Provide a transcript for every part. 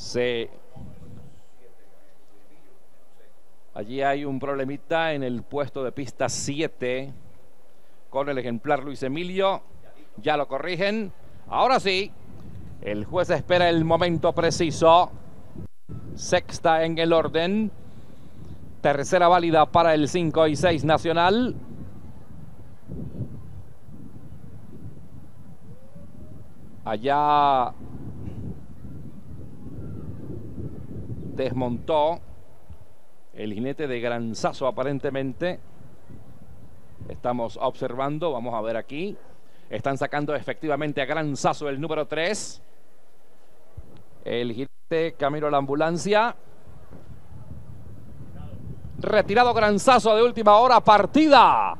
Se... Allí hay un problemita en el puesto de pista 7 con el ejemplar Luis Emilio. Ya lo corrigen. Ahora sí, el juez espera el momento preciso. Sexta en el orden. Tercera válida para el 5 y 6 nacional. Allá desmontó el jinete de Granzazo aparentemente. Estamos observando, vamos a ver aquí. Están sacando efectivamente a Granzazo el número 3. El jinete camino a la ambulancia. Retirado Granzazo de última hora, partida.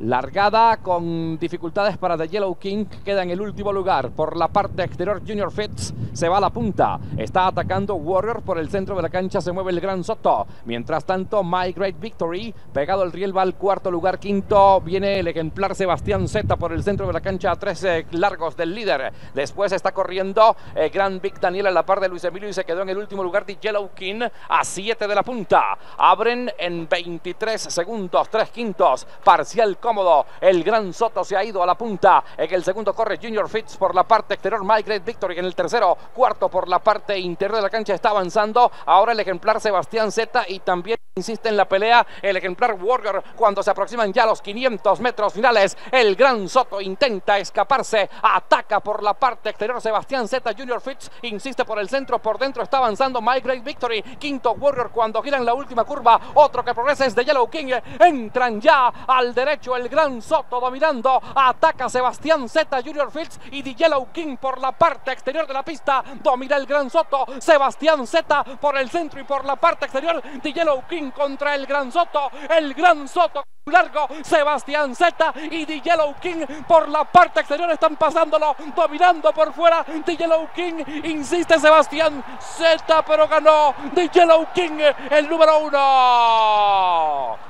Largada con dificultades para The Yellow King, queda en el último lugar. Por la parte exterior, Junior Fitz se va a la punta. Está atacando Warrior por el centro de la cancha, se mueve el Gran Soto. Mientras tanto, My Great Victory, pegado al riel, va al cuarto lugar. Quinto viene el ejemplar Sebastián Z por el centro de la cancha, a 13 largos del líder. Después está corriendo eh, Gran Big Daniel a la par de Luis Emilio y se quedó en el último lugar de Yellow King a 7 de la punta. Abren en 23 segundos, 3 quintos, parcial cómodo. El Gran Soto se ha ido a la punta. En el segundo corre Junior Fitz por la parte exterior. My Great Victory en el tercero. Cuarto por la parte interior de la cancha está avanzando. Ahora el ejemplar Sebastián Z y también insiste en la pelea el ejemplar Warrior cuando se aproximan ya los 500 metros finales. El Gran Soto intenta escaparse. Ataca por la parte exterior Sebastián Z. Junior Fitz insiste por el centro. Por dentro está avanzando My Great Victory. Quinto Warrior cuando gira en la última curva. Otro que progresa es de Yellow King. Entran ya al derecho el Gran Soto dominando. Ataca Sebastián Z. Junior Fields y Yellow King por la parte exterior de la pista. Domina el Gran Soto. Sebastián Z por el centro y por la parte exterior. Yellow King contra el Gran Soto. El Gran Soto largo. Sebastián Z y The Yellow King por la parte exterior están pasándolo. Dominando por fuera. The Yellow King. Insiste Sebastián Z, pero ganó The Yellow King, el número uno.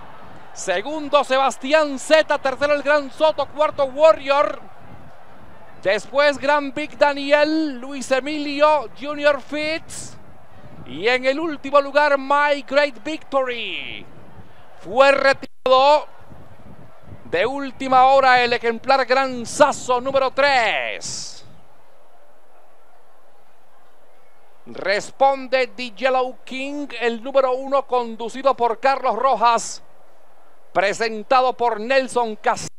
Segundo Sebastián Z, tercero el Gran Soto, cuarto Warrior. Después Gran Big Daniel, Luis Emilio, Junior Fitz. Y en el último lugar My Great Victory. Fue retirado de última hora el ejemplar Gran Sasso número 3. Responde The Yellow King, el número uno conducido por Carlos Rojas presentado por Nelson Castillo.